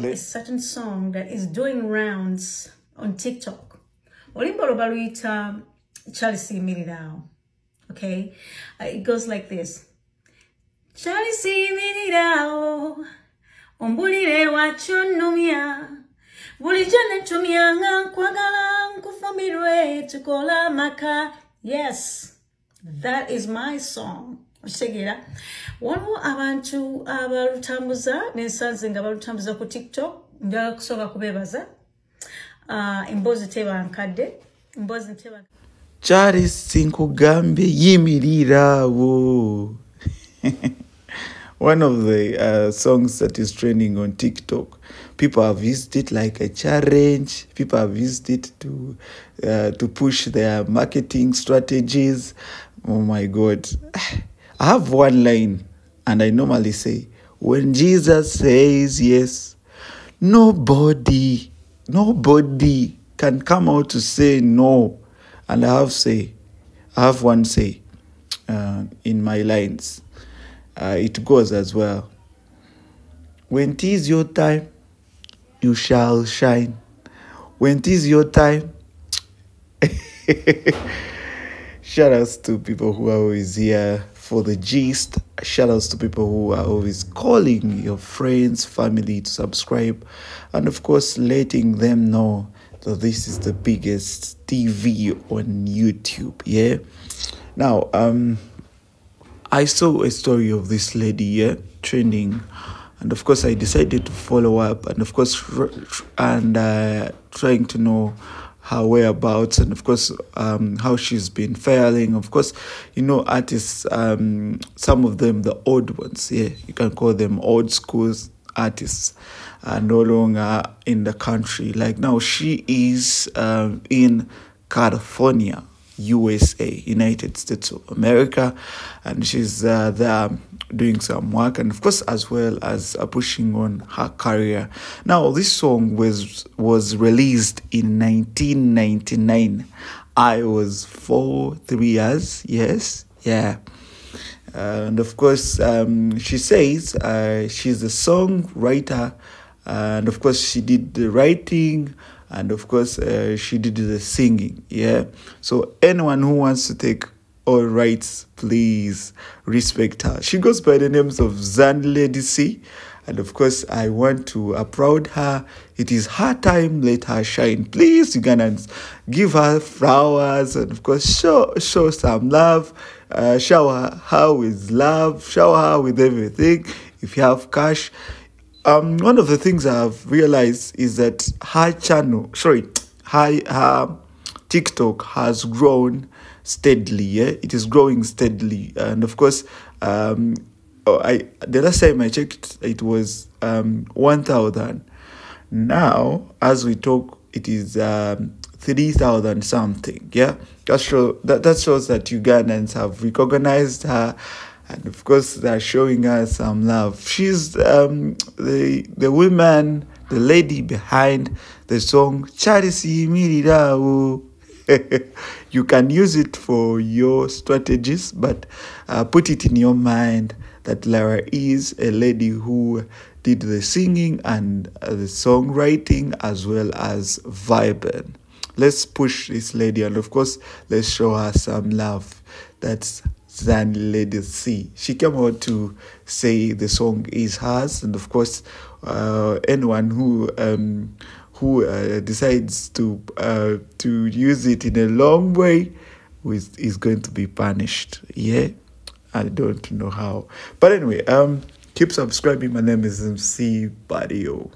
about a certain song that is doing rounds on TikTok. Olimbo lobaluyita Charles Yimirirawo. Okay? Uh, it goes like this. Charles Yimirirawo. Ombulire wachonumya. Bulijjo netumya nga nkwagala nkufumirwe tukola maka. Yes. That is my song. Okitegeera waliwo abantu abalutambuza nensanze nga balutambuza ku tiktok njala kusooka kubeebaza. Uh, emboozi teba nkadde emboozi teba charles nkugambye yimirirawo one of the uh, songs that is trending on tiktok. People have used it like a challenge. People have used it to uh, to push their marketing strategies. Oh my god i have one line and i normally say when jesus says yes nobody nobody can come out to say no. And i have say i have one say uh, in my lines. Uh, it goes as well. When it is your time you shall shine. When it is your time, shout outs to people who are always here for the gist. Shout outs to people who are always calling your friends, family to subscribe, and of course, letting them know that this is the biggest TV on YouTube. Yeah. Now, um, I saw a story of this lady, yeah, trending and of course i decided to follow up and of course and uh, trying to know her whereabouts and of course um, how she's been faring. Of course you know artists um, some of them the old ones yeah you can call them old school artists are no longer in the country. Like now she is um, in california USA, United States of America, and she's uh, there doing some work, and of course, as well as uh, pushing on her career. Now, this song was was released in 1999. I was four, three years. Yes, yeah. and of course, um, she says uh, she's a songwriter, and of course, she did the writing and of course uh, she did the singing yeah? So anyone who wants to take all rights please respect her. She goes by the names of Zani Lady C. And of course i want to applaud her. It is her time. Let her shine. Please ugandans give her flowers. And of course show show some love. Uh, shower her with love. Shower her with everything. If you have cash um, one of the things I've realized is that her channel, sorry, her, her TikTok has grown steadily. Yeah, it is growing steadily, and of course, um, oh, I the last time I checked, it was um one thousand. Now, as we talk, it is um three thousand something. Yeah, that show that that shows that Ugandans have recognized her and of course they're showing her some love. She's um, the the woman, the lady behind the song you can use it for your strategies, but uh, put it in your mind that Lara is a lady who did the singing and the songwriting as well as vibing. Let's push this lady, and of course, let's show her some love. That's than Lady C. She came out to say the song is hers, and of course, uh, anyone who um, who uh, decides to uh, to use it in a long way is, is going to be punished. Yeah, I don't know how, but anyway, um, keep subscribing. My name is MC Badio.